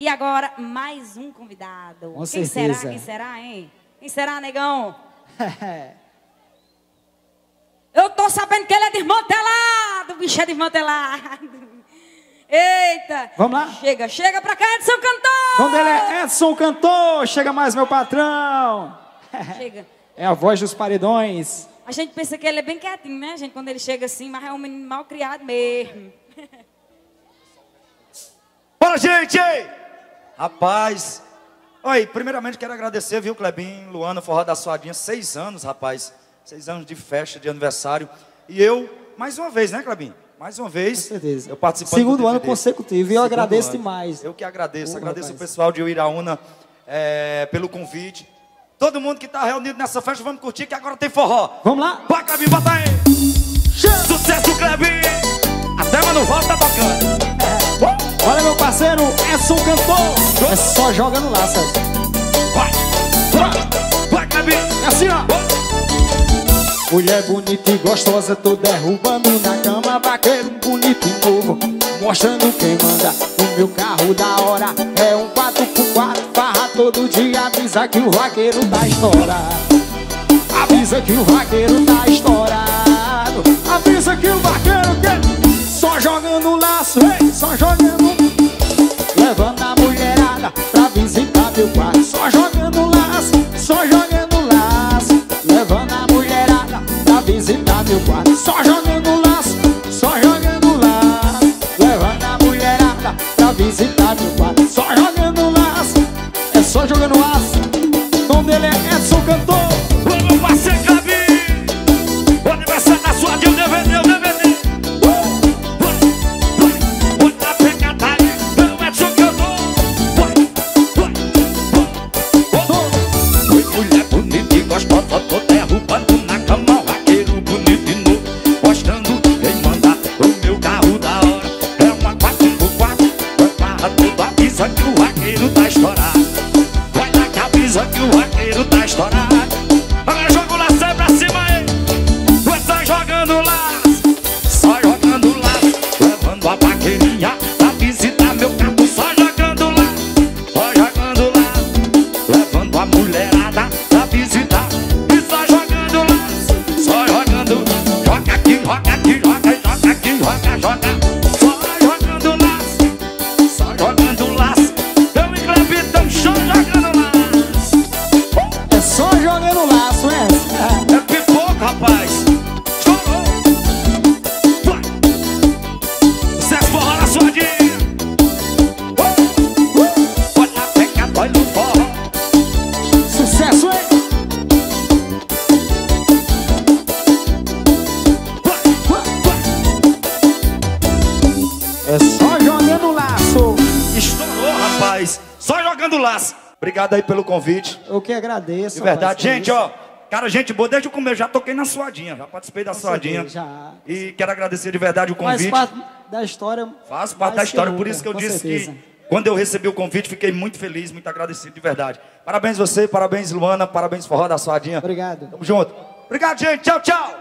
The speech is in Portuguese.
E agora, mais um convidado. Com Quem certeza. será? Quem será, hein? Quem será, negão? Eu tô sabendo que ele é desmantelado. O bicho é desmantelado. Eita. Vamos lá? Chega, chega pra cá, Edson Cantor. O nome dele é Edson Cantor. Chega mais, meu patrão. Chega. É a voz dos paredões. A gente pensa que ele é bem quietinho, né, gente? Quando ele chega assim, mas é um menino mal criado mesmo. Bora, gente! Rapaz, oi, primeiramente quero agradecer, viu, Clebinho, Luana, Forró da Suadinha, seis anos, rapaz. Seis anos de festa, de aniversário. E eu, mais uma vez, né, Clebinho? Mais uma vez. Com certeza. Eu participando Segundo do ano consecutivo, e eu Segundo agradeço ano. demais. Eu que agradeço, agradeço rapaz. o pessoal de Uiraúna é, pelo convite. Todo mundo que está reunido nessa festa, vamos curtir que agora tem forró. Vamos lá? Vai, Clebinho, bota aí! Sucesso, Clebinho! Parceiro, Edson Cantor. É só joga no laço. Vai, vai, vai, Clebinho! É assim, ó. Mulher bonita e gostosa, tô derrubando na cama Vaqueiro bonito e novo, mostrando quem manda O meu carro da hora é um 4x4 Farra todo dia, avisa que o vaqueiro tá estourado Avisa que o vaqueiro tá estourado Levando a mulherada pra visitar meu quarto. Só jogando laço, só jogando laço. Levando a mulherada pra visitar meu quarto. Só jogando laço, só jogando laço. Levando a mulherada pra visitar meu quarto. Só jogando gostosa, tô derrubando na cama, vaqueiro bonito e novo, mostrando quem manda o meu carro da hora. É uma 4x4, vai barra tudo, avisa que o vaqueiro tá estourado. Vai lá que avisa que o vaqueiro tá estourado. É só jogando laço Estourou, rapaz. Só jogando laço. Obrigado aí pelo convite. Eu que agradeço De verdade. rapaz, Gente, isso. ó. Cara, gente boa, desde o começo, já toquei na suadinha. Já participei da suadinha. certeza, já. E quero agradecer de verdade o Faz convite. parte da história Faz parte da história, por isso que eu com disse certeza. que quando eu recebi o convite, fiquei muito feliz, muito agradecido, de verdade. Parabéns você, parabéns Luana, parabéns Forró da Suadinha. Obrigado Tamo junto. Obrigado, gente. Tchau, tchau.